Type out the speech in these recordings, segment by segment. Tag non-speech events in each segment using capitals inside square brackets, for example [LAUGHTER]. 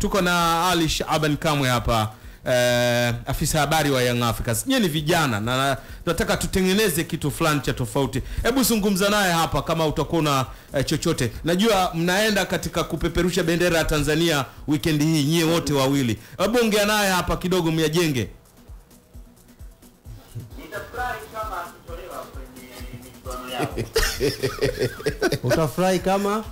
tuko na Ali Shaban Kamwe hapa eh, afisa habari wa Young Africans. Nyie ni vijana na na- tunataka tutengeneze kitu fulani cha tofauti. Hebu zungumza naye hapa kama utakuwa na eh, chochote. Najua mnaenda katika kupeperusha bendera ya Tanzania weekend hii nyie wote wawili. Hebu ongea naye hapa kidogo myajenge. Nitafurahi kama akitolewa kwenye michuano yao. [LAUGHS] utafurahi kama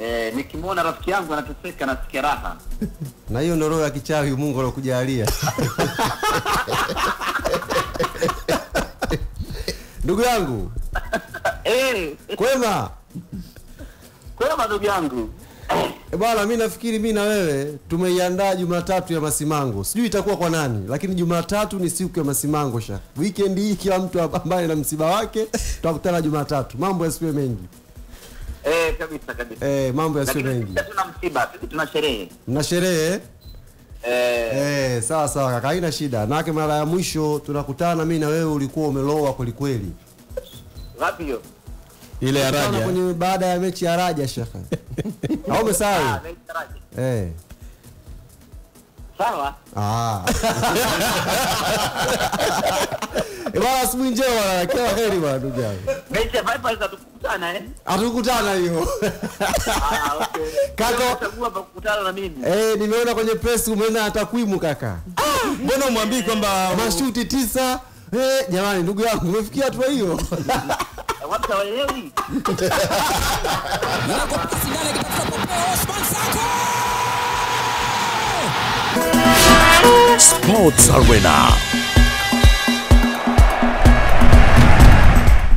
Eh, nikimwona rafiki yangu anateseka nasikia raha. [LAUGHS] na hiyo ndo roho ya kichawi mungu alokujalia [LAUGHS] ndugu yangu Eh, kwema kwema ndugu yangu. [COUGHS] E bwana, mi nafikiri mi na wewe tumeiandaa Jumatatu ya masimango. Sijui itakuwa kwa nani, lakini Jumatatu ni siku ya masimango sha. Weekend hii kila mtu ambaye na msiba wake tutakutana Jumatatu. Mambo yasiwe mengi. Eh, kabisa kabisa. Eh, mambo yasiyo mengi. sisi tuna msiba, sisi tuna sherehe. Mna sherehe? eh? Eh, Eh, sawa sawa kaka, haina shida. Nake mara ya mwisho tunakutana mimi na wewe ulikuwa umeloa kweli kweli. wapi hiyo? Ile ya Raja. kwenye baada ya mechi ya Raja shekhe. [LAUGHS] Au Ah, umesahau? Raja. Eh. Sawa. Ah. [LAUGHS] Eh, bwana asubuhi njema bwana, kila heri bwana ndugu yangu. Mechi ya Vipers hatukukutana eh? Hatukutana hiyo. Ah, okay. Kaka- Wewe Chagua kukutana na mimi. Eh, nimeona kwenye press umeenda na takwimu kaka. Mbona umwambii kwamba Mashuti tisa. Eh, jamani ndugu yangu umefikia hatua hiyo. [LAUGHS] Hawaelewi. [LAUGHS] Sako! Sports Arena